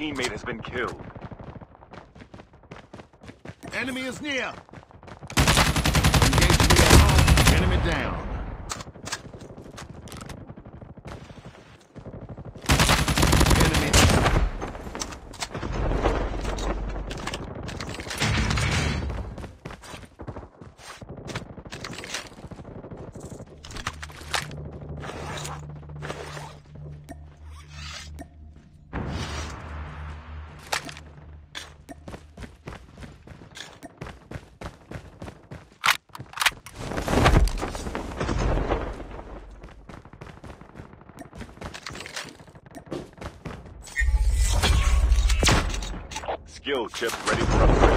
teammate has been killed. Enemy is near. Engage me Enemy down. Enemy. Skill chip ready for upgrade.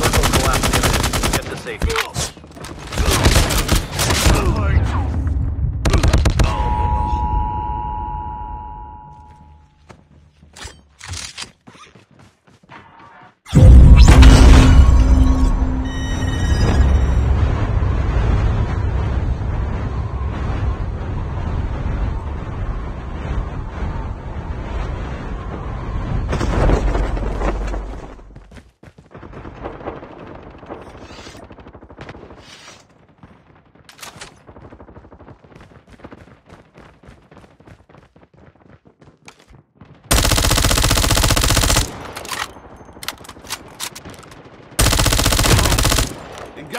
Circle collapse imminent. Get to safety.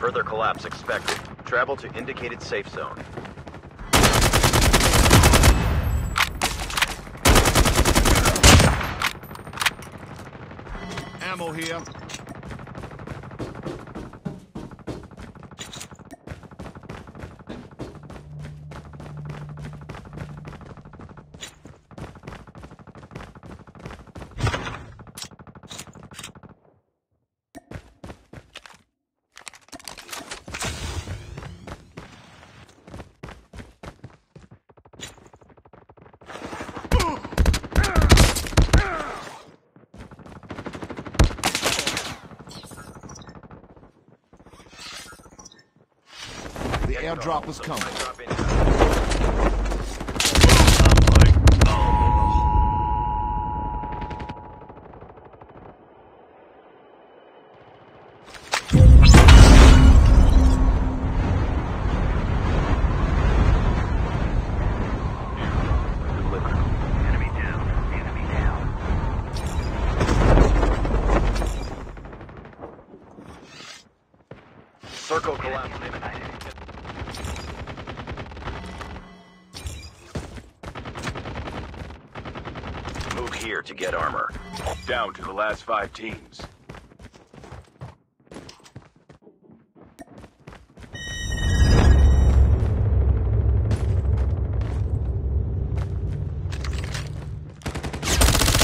Further collapse expected. Travel to indicated safe zone. Ammo here. The airdrop is coming. Here to get armor. Down to the last five teams.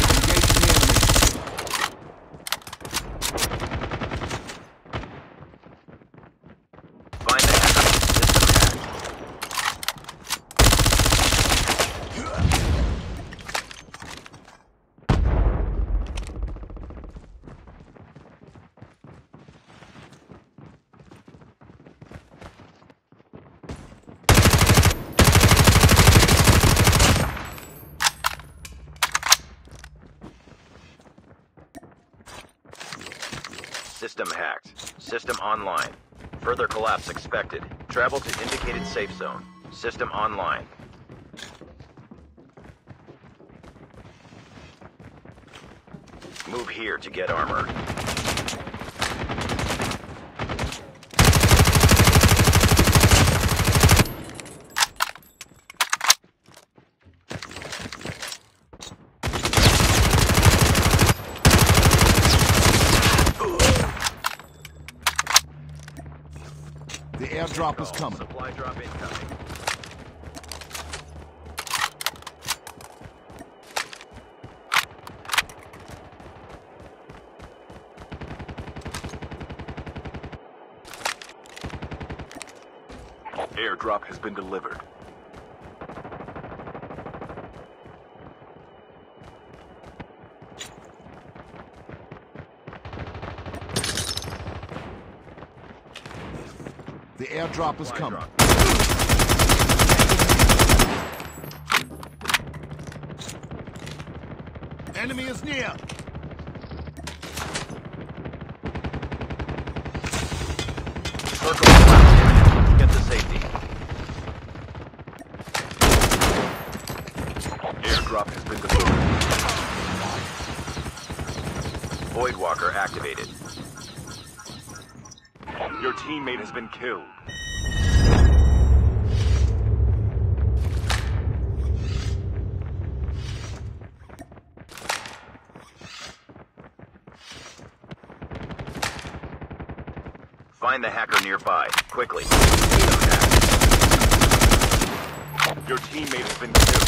Engage the enemy. Find the hacker. System hacked. System hacked. System online. Further collapse expected. Travel to indicated safe zone. System online. Move here to get armor. The airdrop is coming. Supply drop incoming. Airdrop has been delivered. The airdrop is coming. drop. Enemy is near. Get to safety. Airdrop has been delivered. Void Walker activated. Your teammate has been killed. Find the hacker nearby. Quickly. Your teammate has been killed.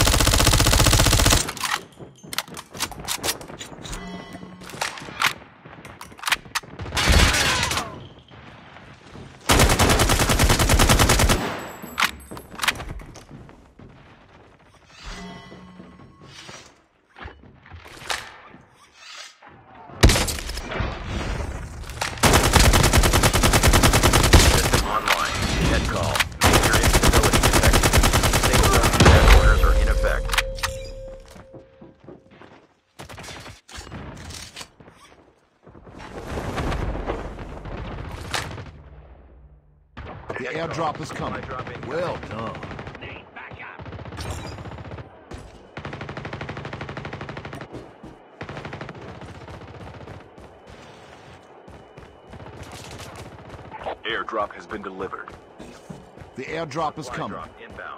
The airdrop is coming. Drop. Well done. Airdrop has been delivered. The airdrop is coming. drop inbound.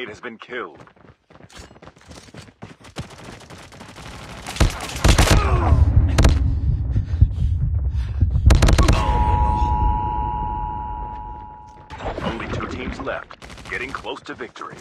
has been killed. Only two teams left, getting close to victory.